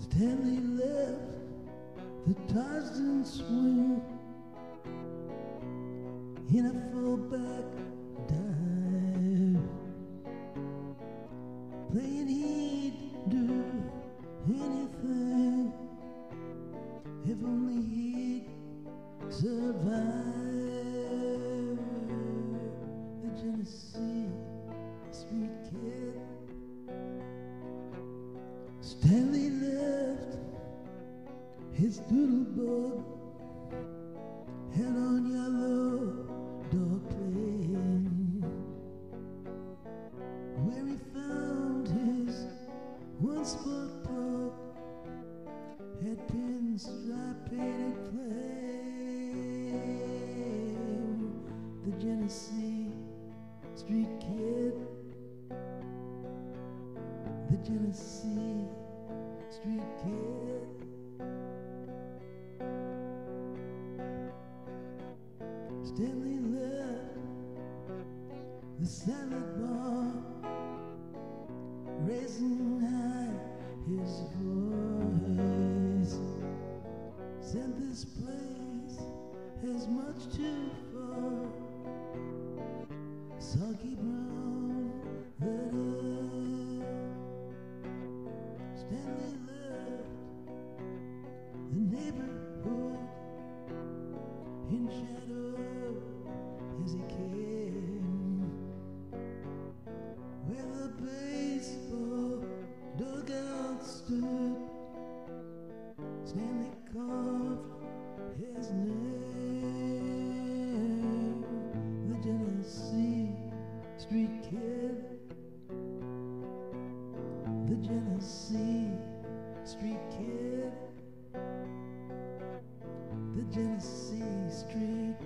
Stanley left the Tarzan swing in a fullback dive, playing he'd do anything if only he'd survive. The Genesee Street Kid. Stanley his doodle bug head on yellow dog plane where he found his one spot plug had pinstripe painted flame the Genesee Street Kid the Genesee Street Kid. Stanley left the salad bar, raising high his voice. Said this place has much too far. Soggy brown the dugout stood. Stanley carved his name, the Genesee Street Kid. The Genesee Street Kid, the Genesee Street